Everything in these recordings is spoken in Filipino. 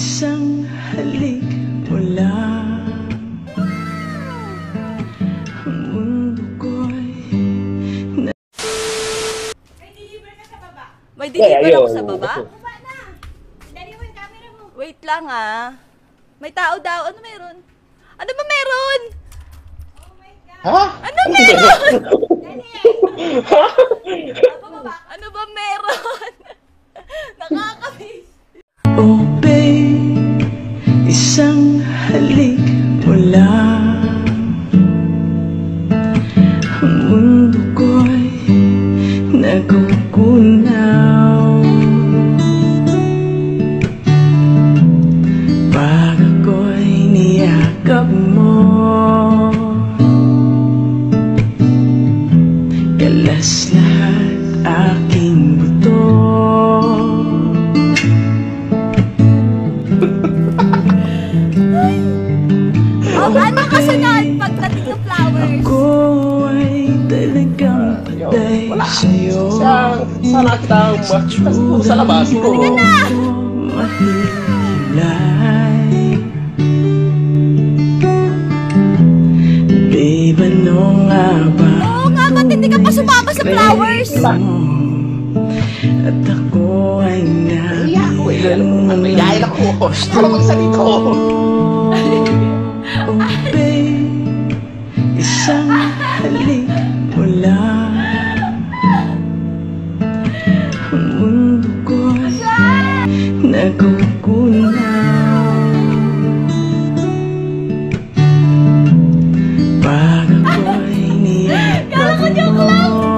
Isang halik mo lang Ang mundo ko'y May deliver ka sa baba. May deliver ayun. ako sa baba? Baba na. Dali mo yung camera mo. Wait lang ah. May tao daw. Ano meron? Ano ba meron? Oh my God. Ha? Ano meron? Ha? halik lang Ang mundo ko'y nagugunaw Pag ako'y niyakap mo. Kalas lahat sana kitang ma- sa labas ko. mahihilay Babe, ano nga ba Oo nga, ba't hindi ka pa sumama sa flowers? mo? At ako ay Iya ako eh. nabihan mo May ng dahil ako. Ano nagugunaw Pag ako'y niyakap mo Halika!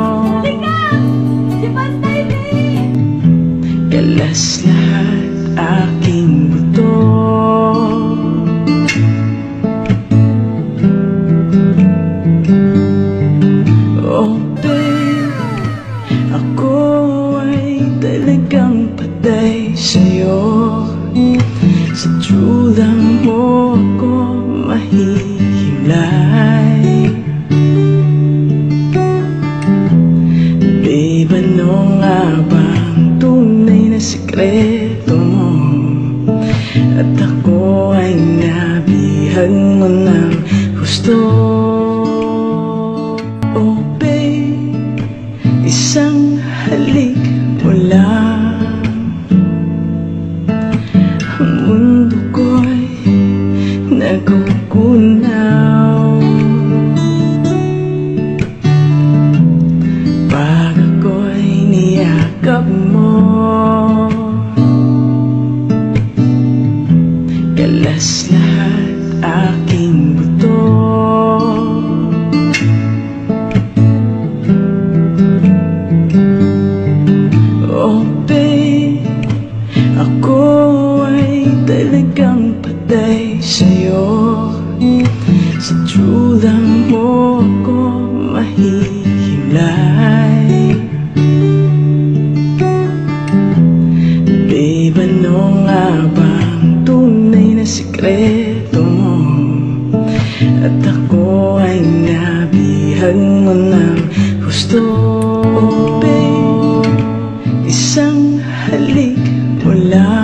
Sa'yo. Sa tsura mo ako mahihimlay Babe, ano nga ba ang tunay na sikreto mo? At ako ay nabihan mo ng gusto Oh babe, isang halik mo lang Kalas lahat aking buto. Oh babe Ako ay talagang patay sa'yo. Sa tsura mo ako mahihimlay Babe, ano nga ba sikreto mo? At ako ay nabihan mo ng gusto Oh babe, isang halik mo lang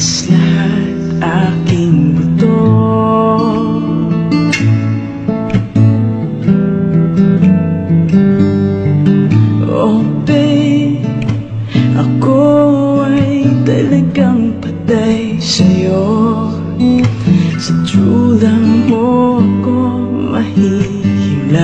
Kalas lahat aking buto. Oh babe Ako ay talagang patay sa'yo. Sa tsura mo ako mahihimlay